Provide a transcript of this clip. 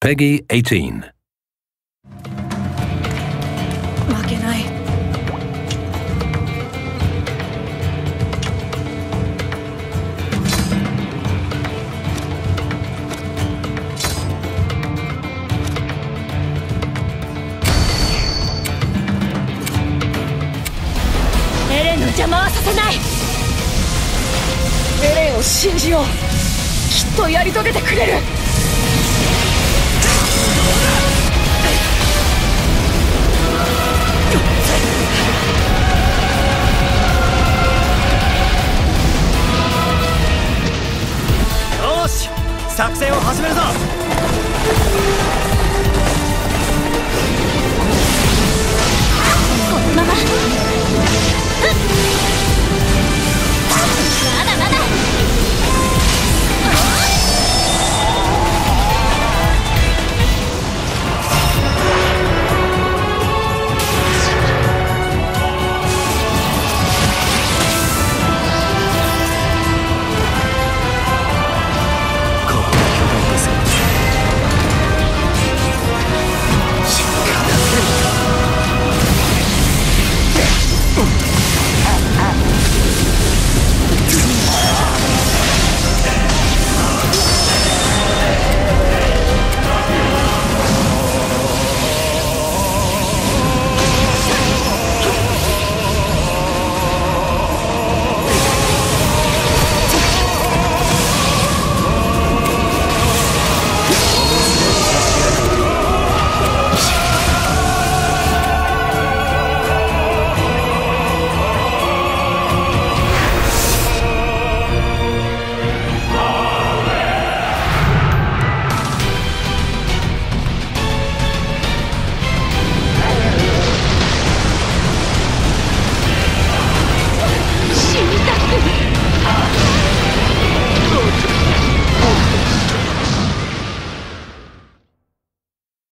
Peggy 18. 負けない。エレンの邪魔はさせない。エレンを信じよう。きっとやり遂げてくれる。作戦を始めるぞ。